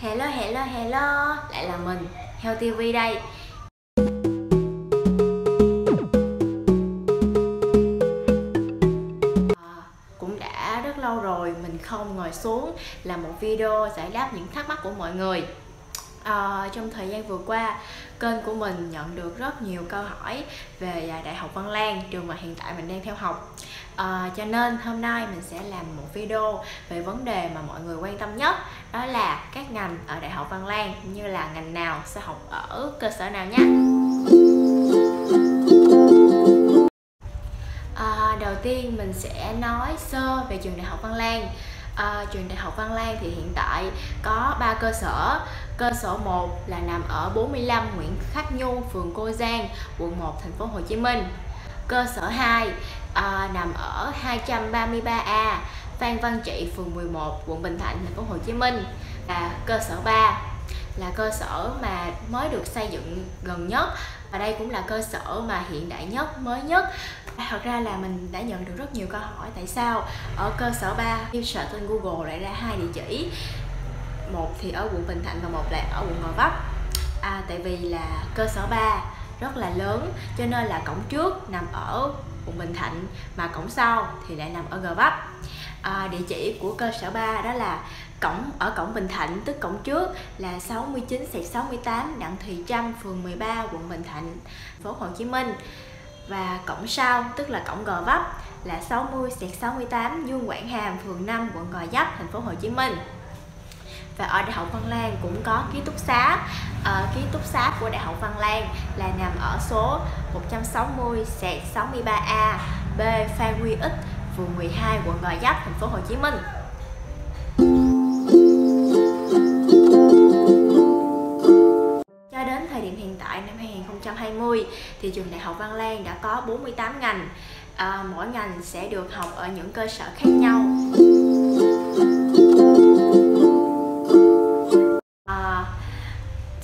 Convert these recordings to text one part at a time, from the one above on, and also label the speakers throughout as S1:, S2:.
S1: Hello hello hello. Lại là mình Heo TV đây. À, Cũng đã rất lâu rồi mình không ngồi xuống làm một video giải đáp những thắc mắc của mọi người à, Trong thời gian vừa qua kênh của mình nhận được rất nhiều câu hỏi về à, Đại học Văn Lang trường mà hiện tại mình đang theo học. À, cho nên hôm nay mình sẽ làm một video về vấn đề mà mọi người quan tâm nhất đó là các ngành ở Đại học Văn Lang như là ngành nào sẽ học ở cơ sở nào nhé. À, đầu tiên mình sẽ nói sơ về trường Đại học Văn Lang à, trường Đại học Văn Lang thì hiện tại có 3 cơ sở. Cơ sở 1 là nằm ở 45 Nguyễn Khắc Nhu phường Cô Giang quận 1 thành phố Hồ Chí Minh. Cơ sở 2 à, ờ, nằm ở 233A Phan Văn Trị phường 11 quận Bình Thạnh thành phố Hồ Chí Minh. Và cơ sở 3 là cơ sở mà mới được xây dựng gần nhất. Và đây cũng là cơ sở mà hiện đại nhất mới nhất. À, thật ra là mình đã nhận được rất nhiều câu hỏi tại sao ở cơ sở 3 khi search trên Google lại ra hai địa chỉ. Một thì ở quận Bình Thạnh và một là ở quận Gò Vấp. À, tại vì là cơ sở 3 rất là lớn cho nên là cổng trước nằm ở quận Bình Thạnh mà cổng sau thì lại nằm ở Gò Vấp. À, địa chỉ của cơ sở 3 đó là cổng ở cổng Bình Thạnh tức cổng trước là 69 68 Đặng Thùy Trâm phường 13 quận Bình Thạnh phố Hồ Chí Minh. Và cổng sau tức là cổng Gò Vấp là 60 68 Dương Quảng Hàm phường 5 quận Gò Vấp thành phố Hồ Chí Minh. Và ở Đại học Văn Lang cũng có ký túc xá à, ký túc xá của Đại học Văn Lang là nằm ở số 160 63A B Phan Huy Ích phường 12 quận Gò Vấp thành phố Hồ Chí Minh. Tại năm 2020 thì trường Đại học Văn Lang đã có 48 ngành. À, mỗi ngành sẽ được học ở những cơ sở khác nhau.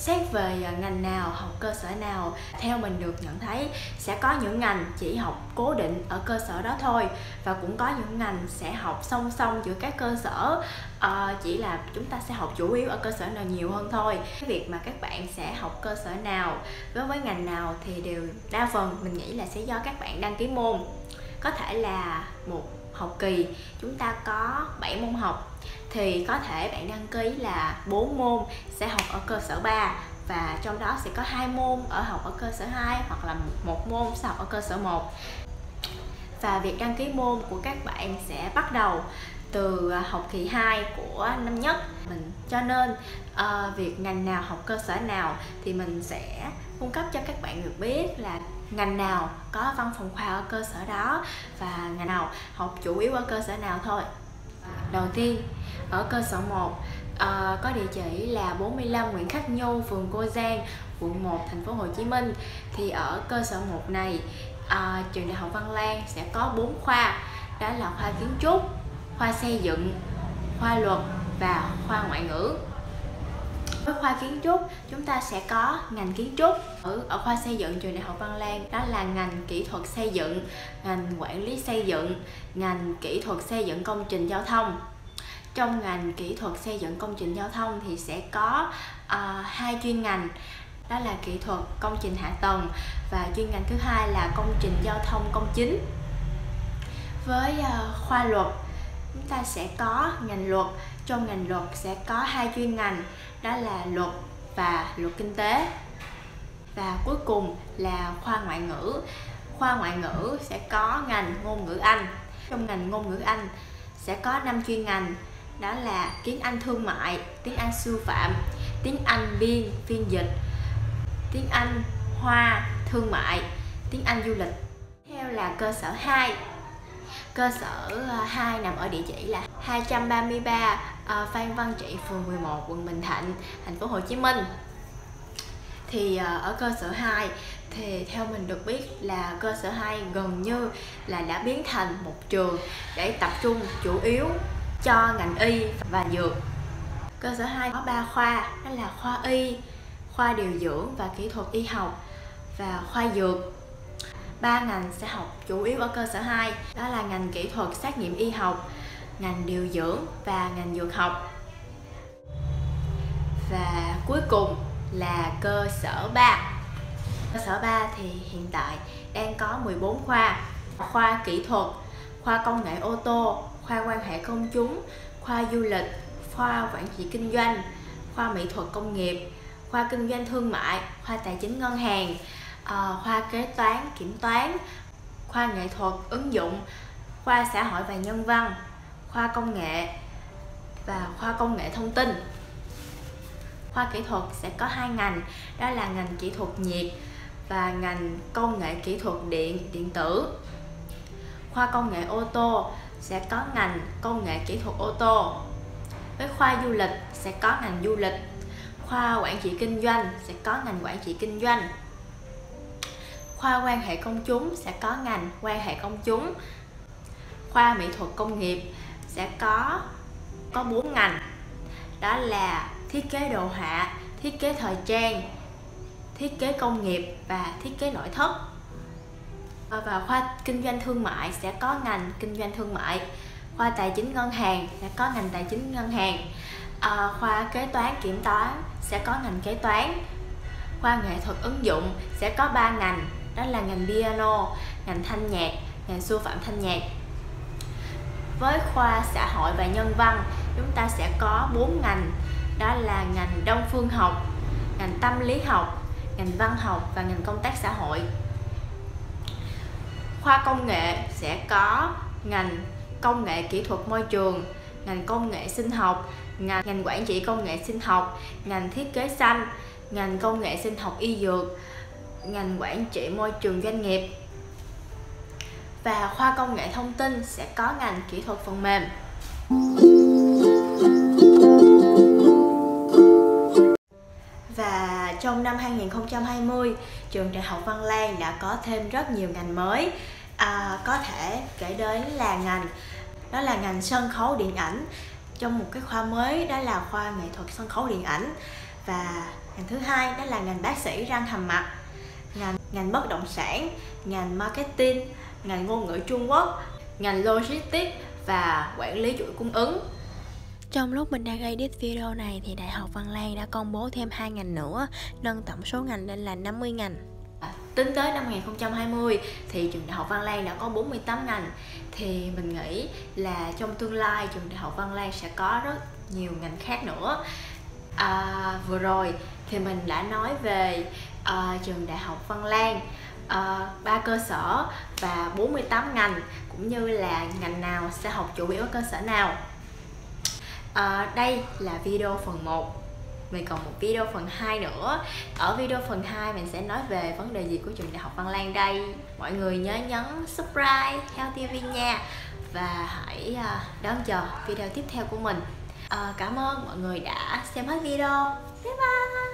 S1: Xét về à, ngành nào học cơ sở nào theo mình được nhận thấy sẽ có những ngành chỉ học cố định ở cơ sở đó thôi và cũng có những ngành sẽ học song song giữa các cơ sở. À, chỉ là chúng ta sẽ học chủ yếu ở cơ sở nào nhiều hơn thôi. Cái việc mà các bạn sẽ học cơ sở nào đối với ngành nào thì đều đa phần mình nghĩ là sẽ do các bạn đăng ký môn. Có thể là một học kỳ chúng ta có 7 môn học thì có thể bạn đăng ký là 4 môn sẽ học ở cơ sở 3 và trong đó sẽ có hai môn ở học ở cơ sở 2 hoặc là một môn sẽ học ở cơ sở 1 và việc đăng ký môn của các bạn sẽ bắt đầu từ à, học kỳ 2 của năm nhất. Mình cho nên uh, việc ngành nào học cơ sở nào thì mình sẽ cung cấp cho các bạn được biết là ngành nào có văn phòng khoa ở cơ sở đó và ngành nào học chủ yếu ở cơ sở nào thôi đầu tiên ở cơ sở 1 à, ờ, có địa chỉ là 45 Nguyễn Khắc Nhu, phường Cô Giang, quận 1, thành phố Hồ Chí Minh. Thì ở cơ sở 1 này, à, trường Đại học Văn Lang sẽ có 4 khoa, đó là khoa kiến trúc, khoa xây dựng, khoa luật và khoa ngoại ngữ. Với khoa kiến trúc, chúng ta sẽ có ngành kiến trúc. Ở, ở khoa xây dựng trường Đại học Văn Lang đó là ngành kỹ thuật xây dựng, ngành quản lý xây dựng, ngành kỹ thuật xây dựng công trình giao thông. Trong ngành kỹ thuật xây dựng công trình giao thông thì sẽ có uh, hai chuyên ngành đó là kỹ thuật công trình hạ tầng và chuyên ngành thứ hai là công trình giao thông công chính. Với uh, khoa luật chúng ta sẽ có ngành luật trong ngành luật sẽ có hai chuyên ngành đó là luật và luật kinh tế và cuối cùng là khoa ngoại ngữ khoa ngoại ngữ sẽ có ngành ngôn ngữ anh trong ngành ngôn ngữ anh sẽ có năm chuyên ngành đó là tiếng Anh thương mại, tiếng Anh sư phạm, tiếng Anh biên, phiên dịch, tiếng Anh hoa, thương mại, tiếng Anh du lịch. Theo là cơ sở 2. Cơ sở ờ, 2 nằm ở địa chỉ là 233 ờ, Phan Văn Trị, phường 11, quận Bình Thạnh, thành phố Hồ Chí Minh. Thì ờ, ở cơ sở 2 thì theo mình được biết là cơ sở 2 gần như là đã biến thành một trường để tập trung chủ yếu cho ngành y và dược cơ sở 2 có 3 khoa đó là khoa y khoa điều dưỡng và kỹ thuật y học và khoa dược ba ngành sẽ học chủ yếu ở cơ sở 2 đó là ngành kỹ thuật, xét nghiệm y học, ngành điều dưỡng và ngành dược học. Và cuối cùng là cơ sở 3 cơ sở 3 thì hiện tại đang có 14 khoa khoa kỹ thuật, khoa công nghệ ô tô, khoa quan hệ công chúng, khoa du lịch, khoa quản trị kinh doanh, khoa mỹ thuật công nghiệp, khoa kinh doanh thương mại, khoa tài chính ngân hàng Ờ, khoa kế toán, kiểm toán, khoa nghệ thuật, ứng dụng, khoa xã hội và nhân văn, khoa công nghệ và khoa công nghệ thông tin. Khoa kỹ thuật sẽ có hai ngành, đó là ngành kỹ thuật nhiệt và ngành công nghệ kỹ thuật điện điện tử. Khoa công nghệ ô tô sẽ có ngành công nghệ kỹ thuật ô tô. Với khoa du lịch sẽ có ngành du lịch, khoa quản trị kinh doanh sẽ có ngành quản trị kinh doanh khoa quan hệ công chúng sẽ có ngành quan hệ công chúng. Khoa mỹ thuật công nghiệp sẽ có có bốn ngành. Đó là thiết kế đồ họa thiết kế thời trang thiết kế công nghiệp và thiết kế nội thất. Và khoa kinh doanh thương mại sẽ có ngành kinh doanh thương mại. Khoa tài chính ngân hàng sẽ có ngành tài chính ngân hàng. À, khoa kế toán kiểm toán sẽ có ngành kế toán. Khoa nghệ thuật ứng dụng sẽ có 3 ngành đó là ngành piano ngành thanh nhạc ngành sư phạm thanh nhạc. Với khoa xã hội và nhân văn chúng ta sẽ có bốn ngành. Đó là ngành đông phương học ngành tâm lý học ngành văn học và ngành công tác xã hội. Khoa công nghệ sẽ có ngành công nghệ kỹ thuật môi trường ngành công nghệ sinh học ngành, ngành quản trị công nghệ sinh học ngành thiết kế xanh ngành công nghệ sinh học y dược ngành quản trị môi trường doanh nghiệp. Và khoa công nghệ thông tin sẽ có ngành kỹ thuật phần mềm. Và trong năm 2020 trường đại học Văn Lang đã có thêm rất nhiều ngành mới à, có thể kể đến là ngành đó là ngành sân khấu điện ảnh. Trong một cái khoa mới đó là khoa nghệ thuật sân khấu điện ảnh. Và ngành thứ hai đó là ngành bác sĩ răng hàm mặt ngành ngành bất động sản ngành marketing ngành ngôn ngữ trung quốc ngành logistics và quản lý chuỗi cung ứng
S2: trong lúc mình đang edit video này thì Đại học Văn Lang đã công bố thêm hai ngành nữa, nâng tổng số ngành lên là 50 ngành.
S1: À, tính tới năm 2020 thì trường Đại học Văn Lang đã có 48 ngành thì mình nghĩ là trong tương lai trường Đại học Văn Lang sẽ có rất nhiều ngành khác nữa. À, vừa rồi thì mình đã nói về à, trường Đại học Văn Lang à, ba à, cơ sở và 48 ngành cũng như là ngành nào sẽ học chủ yếu ở cơ sở nào. À, đây là video phần 1 mình còn một video phần 2 nữa. Ở video phần 2 mình sẽ nói về vấn đề gì của trường đại học Văn Lang đây. Mọi người nhớ nhấn subscribe theo TV nha Và hãy à, đón chờ video tiếp theo của mình à, Cảm ơn mọi người đã xem hết video. Bye bye.